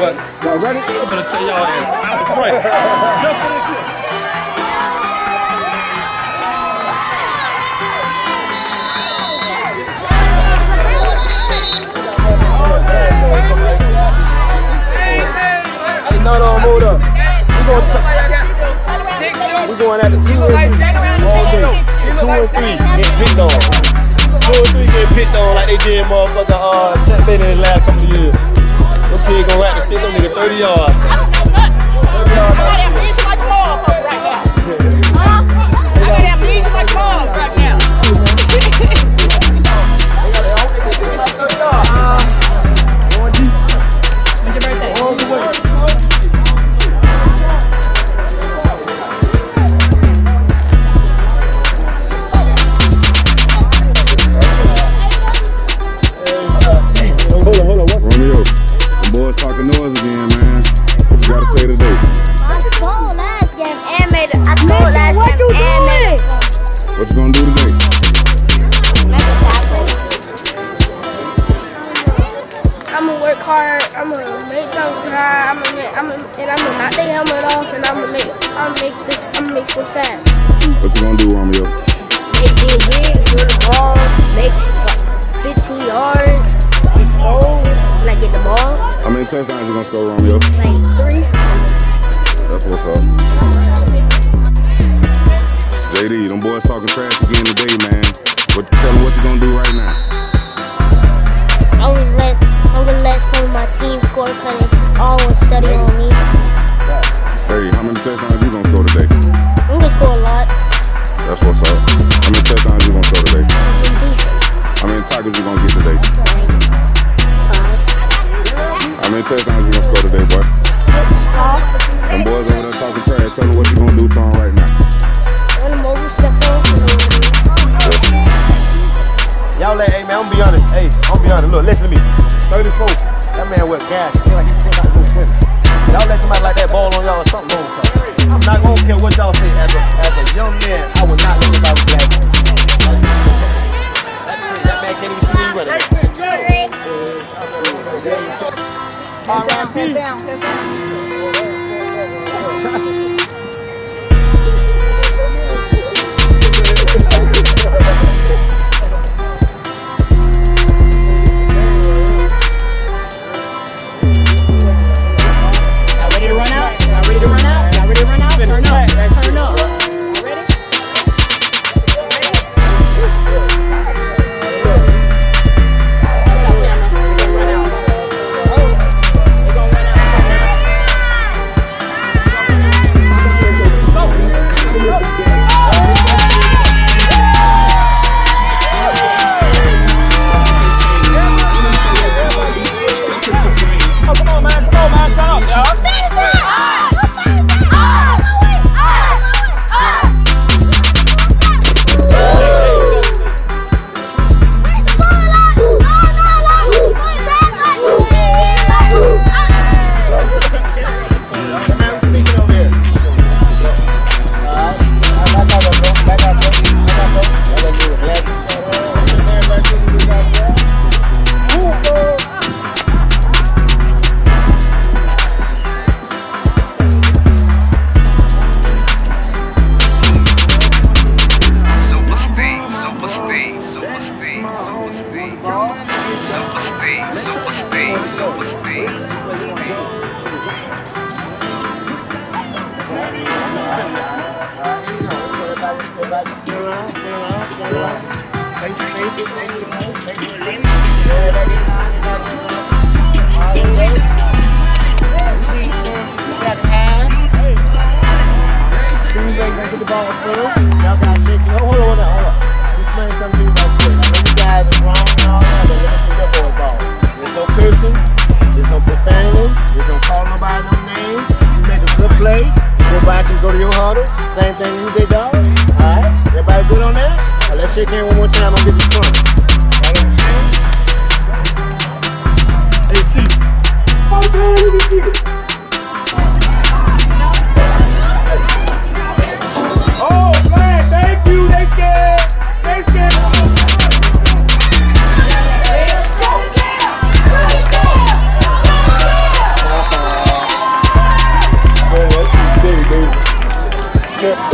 But Y'all ready? I'm gonna tell y'all out the front. Hey, no, no, hold up. We going at the two and three all day. Two and three get picked on. Two and three get picked on like they did motherfucker uh Tech in the last couple of years. Them kids gonna rack the stick, nigga 30 yards. 30 yards. What you gonna do today? Make it happen. I'm gonna work hard. I'm gonna make them cry. I'm gonna make, I'm gonna, and I'm gonna knock their helmet off, and I'm gonna make, I'm gonna make this, I'm gonna make some sacks. What you gonna do, Romeo? Make big hits with the ball. Make like 15 yards. And score. When I get the ball. How many touchdowns you gonna score, Romeo? Like three. That's what's up. JD, them boys talking trash again today, man. But tell them what you gonna do right now. Y'all you dog. Alright? Everybody good on that? Now let's shake hand one more time. I'll get this corner. Hey, T. Oh, man, Oh, man, thank you. They Yeah.